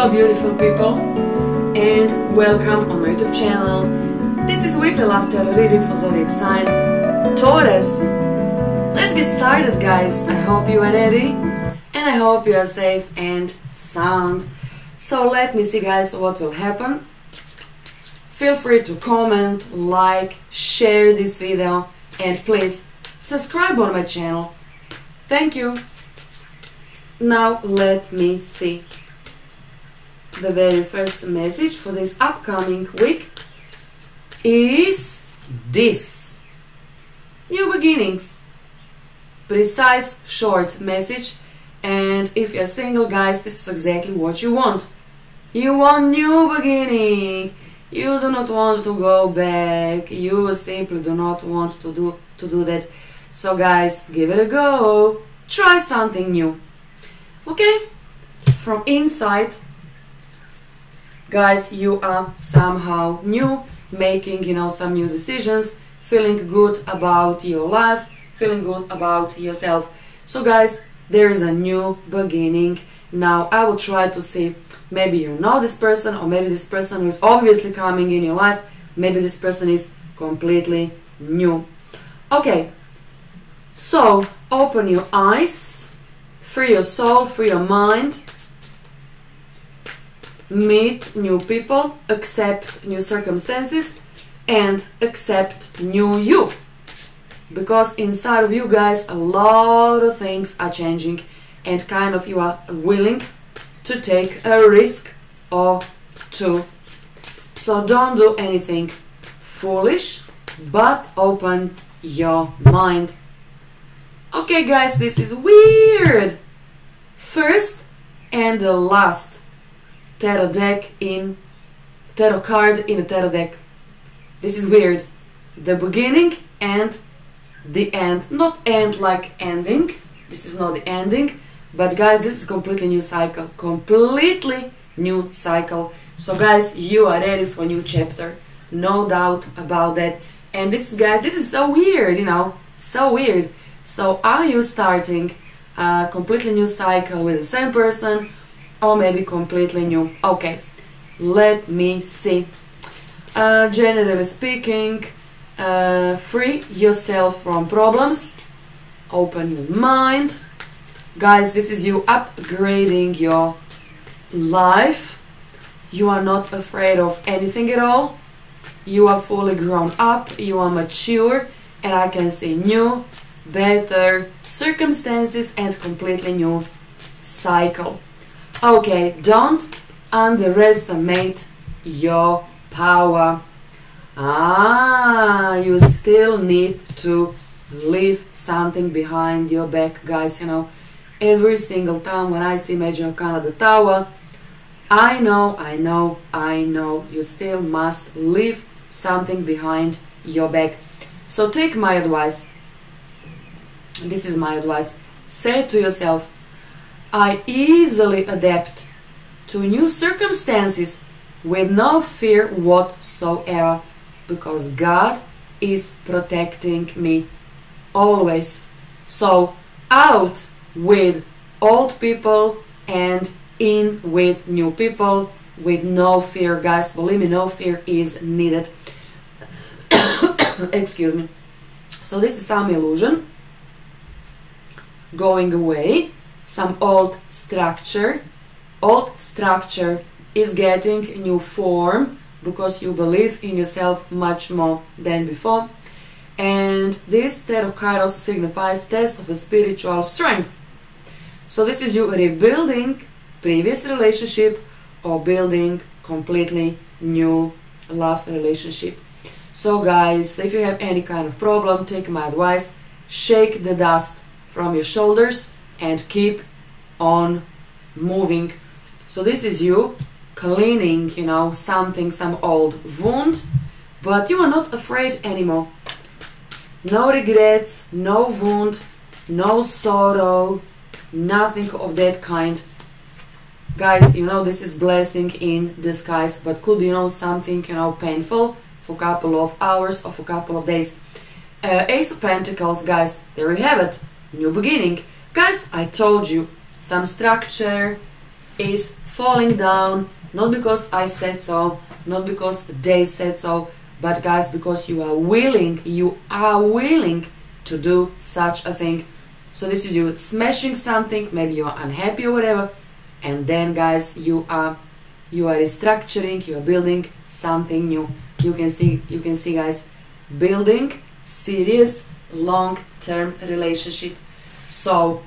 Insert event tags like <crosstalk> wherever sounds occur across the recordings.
Hello beautiful people and welcome on my YouTube channel. This is weekly laughter reading for zodiac sign Taurus. Let's get started guys. I hope you are ready and I hope you are safe and sound. So let me see guys what will happen. Feel free to comment, like, share this video and please subscribe on my channel. Thank you. Now let me see the very first message for this upcoming week is this. New beginnings. Precise short message. And if you're single guys this is exactly what you want. You want new beginning. You do not want to go back. You simply do not want to do to do that. So guys give it a go. Try something new. Okay? From inside guys you are somehow new making you know some new decisions feeling good about your life feeling good about yourself. So guys there is a new beginning. Now i will try to see maybe you know this person or maybe this person is obviously coming in your life maybe this person is completely new. Okay so open your eyes free your soul free your mind meet new people, accept new circumstances, and accept new you. Because inside of you guys, a lot of things are changing, and kind of you are willing to take a risk or two. So don't do anything foolish, but open your mind. Okay, guys, this is weird. First and the last tarot deck in tarot card in a tarot deck. This is weird. The beginning and the end. Not end like ending. This is not the ending. But guys, this is completely new cycle. Completely new cycle. So guys, you are ready for a new chapter. No doubt about that. And this is guys, this is so weird, you know. So weird. So are you starting a completely new cycle with the same person or maybe completely new. Okay, let me see. Uh, generally speaking, uh, free yourself from problems, open your mind. Guys, this is you upgrading your life. You are not afraid of anything at all. You are fully grown up, you are mature, and I can see new, better circumstances and completely new cycle. Okay, don't underestimate your power. Ah, you still need to leave something behind your back, guys. You know, every single time when I see Major Arcana Tower, I know, I know, I know, you still must leave something behind your back. So take my advice. This is my advice. Say to yourself, I easily adapt to new circumstances with no fear whatsoever because God is protecting me always. So, out with old people and in with new people with no fear, guys. Believe me, no fear is needed. <coughs> Excuse me. So, this is some illusion going away some old structure. Old structure is getting new form because you believe in yourself much more than before. And this tarot card also signifies test of a spiritual strength. So this is you rebuilding previous relationship or building completely new love relationship. So guys, if you have any kind of problem, take my advice, shake the dust from your shoulders and keep on moving. So this is you cleaning, you know, something, some old wound, but you are not afraid anymore. No regrets, no wound, no sorrow, nothing of that kind. Guys, you know, this is blessing in disguise, but could be, you know, something, you know, painful for a couple of hours or for a couple of days. Uh, Ace of Pentacles, guys, there you have it. New beginning. Guys, I told you, some structure is falling down not because I said so, not because they said so, but guys, because you are willing, you are willing to do such a thing. So this is you smashing something, maybe you are unhappy or whatever, and then guys, you are you are restructuring, you are building something new. You can see, you can see, guys, building serious long-term relationship. So,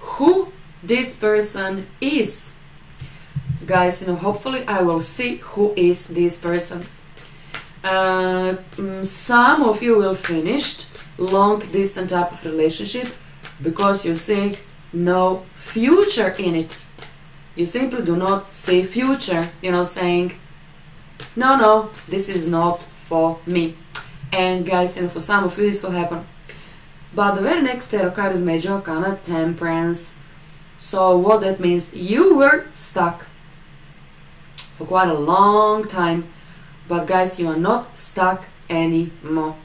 who this person is? Guys, you know, hopefully I will see who is this person. Uh, mm, some of you will finish long distance type of relationship because you see no future in it you simply do not see future you know saying no no this is not for me and guys you know for some of you this will happen but the very next tarot card is major arcana temperance. So what that means you were stuck for quite a long time. But guys you are not stuck anymore.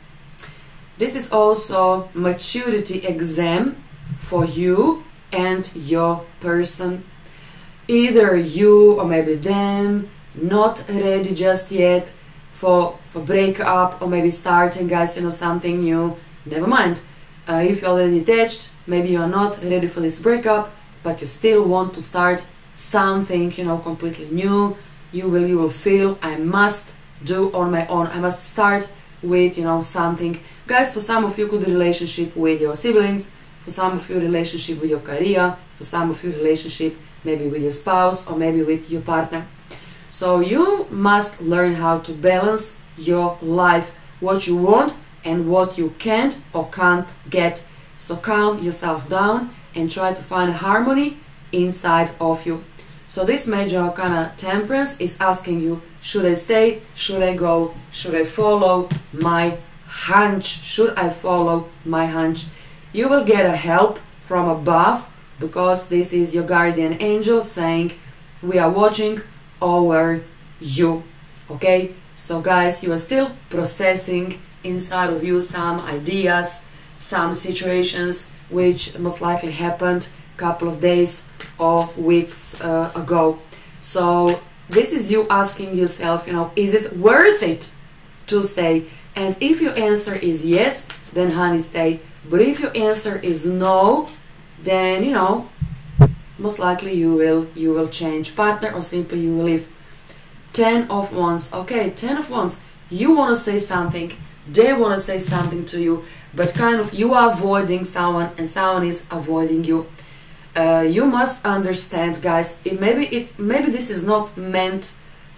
This is also maturity exam for you and your person. Either you or maybe them not ready just yet for for breakup or maybe starting guys you know something new. Never mind uh, if you're already attached maybe you're not ready for this breakup but you still want to start something you know completely new you will you will feel i must do on my own. I must start with you know something. Guys for some of you could be relationship with your siblings for some of you relationship with your career for some of you relationship maybe with your spouse or maybe with your partner. So you must learn how to balance your life, what you want and what you can't or can't get. So calm yourself down and try to find harmony inside of you. So this major arcana temperance is asking you, should I stay? Should I go? Should I follow my hunch? Should I follow my hunch? You will get a help from above because this is your guardian angel saying we are watching over you okay so guys you are still processing inside of you some ideas some situations which most likely happened a couple of days or weeks uh, ago. So this is you asking yourself you know is it worth it to stay? And if your answer is yes then honey stay. But if your answer is no then you know most likely you will you will change partner or simply you will leave. 10 of wands. Okay 10 of wands you want to say something they want to say something to you but kind of you are avoiding someone and someone is avoiding you. Uh, you must understand guys it maybe it maybe this is not meant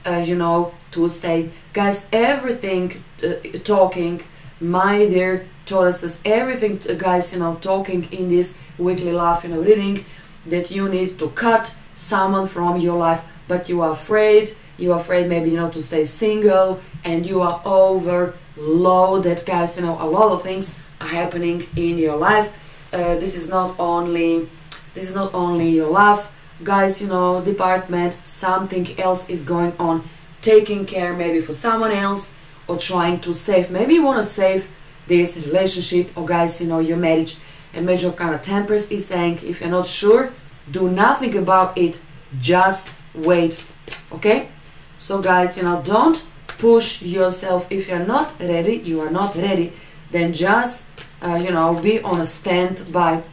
uh, you know to stay. Guys everything uh, talking my dear Tauruses everything guys you know talking in this weekly love you know reading that you need to cut someone from your life but you are afraid. You are afraid maybe you know to stay single and you are overloaded guys. You know a lot of things are happening in your life. Uh, this is not only this is not only your love guys you know department something else is going on. Taking care maybe for someone else or trying to save. Maybe you want to save this relationship or guys you know your marriage. And major arcana temperance is saying if you're not sure do nothing about it. Just wait okay? So guys you know don't push yourself. If you're not ready you are not ready. Then just uh, you know be on a standby.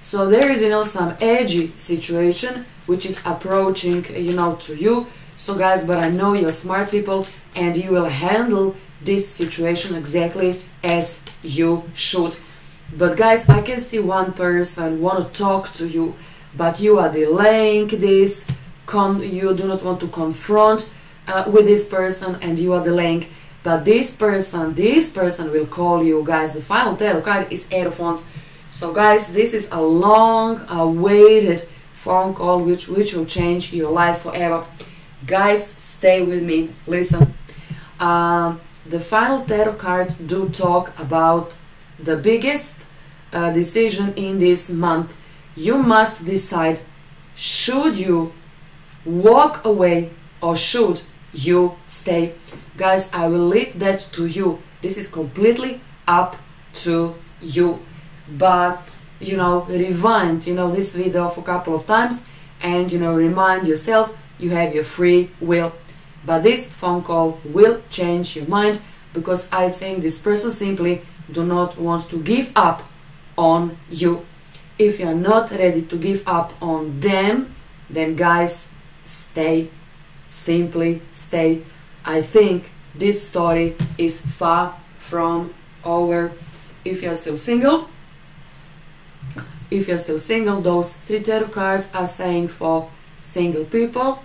So there is you know some edgy situation which is approaching you know to you. So guys but i know you're smart people and you will handle this situation exactly as you should. But guys, I can see one person want to talk to you, but you are delaying this, con you do not want to confront uh, with this person and you are delaying. But this person, this person will call you, guys. The final tarot card is Eight of Wands. So guys, this is a long awaited phone call which, which will change your life forever. Guys, stay with me. Listen. Um, the final tarot card do talk about the biggest uh, decision in this month. You must decide should you walk away or should you stay. Guys, I will leave that to you. This is completely up to you. But, you know, rewind, you know, this video for a couple of times and you know remind yourself you have your free will but this phone call will change your mind because i think this person simply do not want to give up on you if you are not ready to give up on them then guys stay simply stay i think this story is far from over if you are still single if you're still single, those three tarot cards are saying for single people,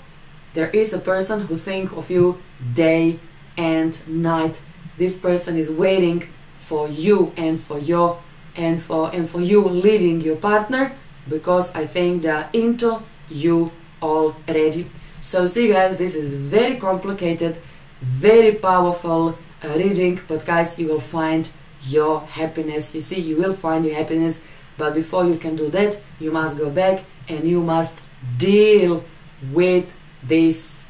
there is a person who think of you day and night. This person is waiting for you and for your and for and for you leaving your partner because I think they're into you already. So see guys, this is very complicated, very powerful uh, reading, but guys, you will find your happiness. You see, you will find your happiness but before you can do that, you must go back and you must deal with this,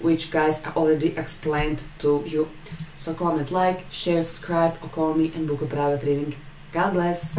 which guys I already explained to you. So comment, like, share, subscribe, or call me and book a private reading. God bless.